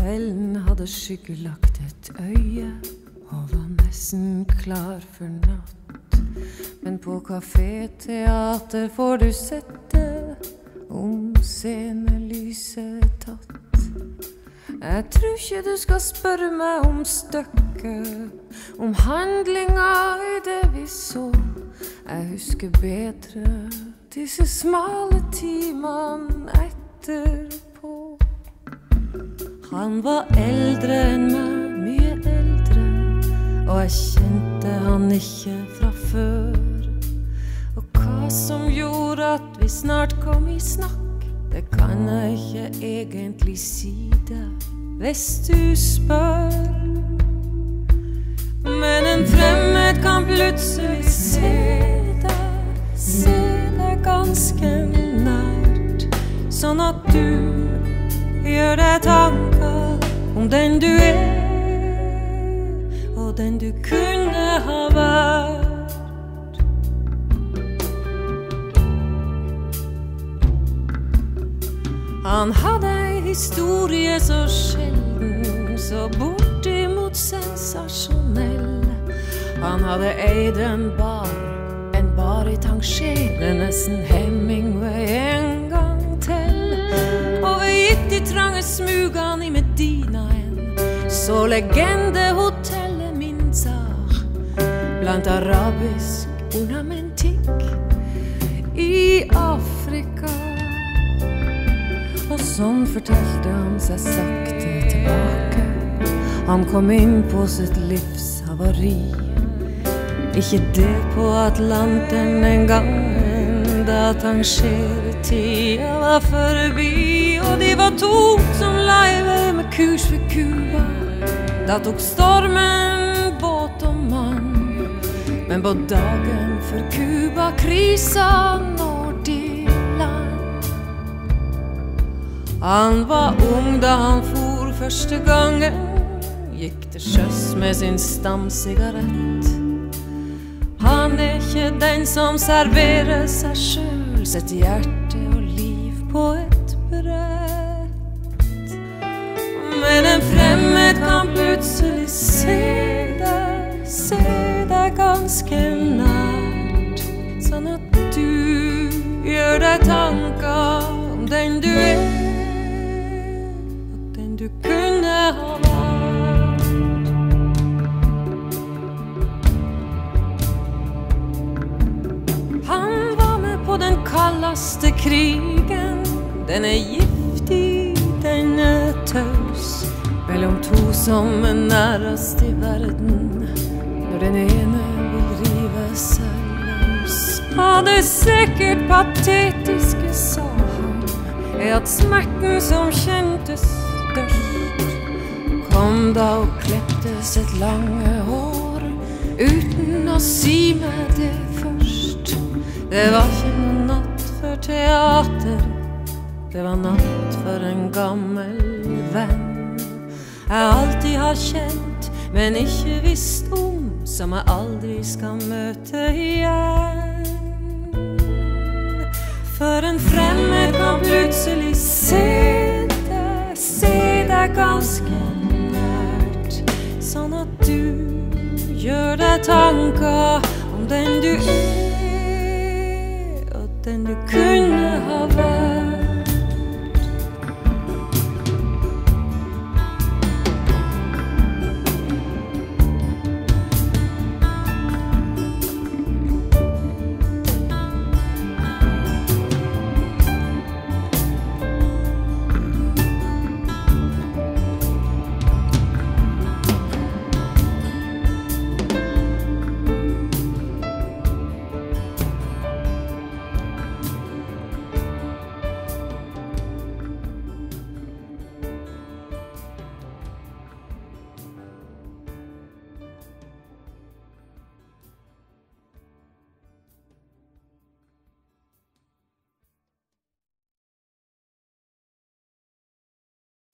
Kvelden hadde skyggelagt et øye og var nesten klar for natt. Men på kaféteater får du sette om scenelyset er tatt. Jeg tror ikke du skal spørre meg om stykket, om handlinga i det vi så. Jeg husker bedre disse smale timene etterpå. Han var eldre enn meg, mye eldre, og jeg kjente han ikke fra før. Og hva som gjorde at vi snart kom i snakk, det kan jeg ikke egentlig si deg, hvis du spør. Men en fremmed kan plutselig se deg, se deg ganske nært, sånn at du gjør deg tanker om den du er, og den du kunne ha vært. Han hadde ei historie så sjelden, så bortimot sensasjonell. Han hadde eid en bar, en bar i Tanger, nesten Hemingway trange smugene i Medinaen, så legendehotellet Minzar blant arabisk ornamentikk i Afrika. Og sånn fortalte han seg sakte tilbake. Han kom inn på sitt livs havari. Ikke det på Atlanteren den enda da Tanger-tida var forbi. Og de var to som la med kurs for Cuba. Da tok stormen båt og mann. Men på dagen for Cuba-krisa når de land. Han var ung da han for første gangen. Gikk til sjøs med sin stamsigarett. Han er ikke den som serverer seg sjøl sitt hjerte og liv på et brett. Men en fremmed kan plutselig se deg, se deg ganske nært. Sånn at du gjør deg tanker om den du er, og den du kunne kaldeste krigen. Den er giftig, den er taus. Mellom to som er nærest i verden. Når den ene vil rive seg løs. Og det sikkert patetiske, sa han, er at smerten som kjentes størst, kom da og klepte sitt lange hår uten å si meg det først. Det var ikke noe teater, det var natt for en gammel venn. Jeg alltid har kjent, men ikke visst om, som jeg aldri skal møte igjen. For en fremmed kan plutselig se deg, se deg ganske nært. Sånn at du gjør deg tanker om den du er, den du kunne ha vært.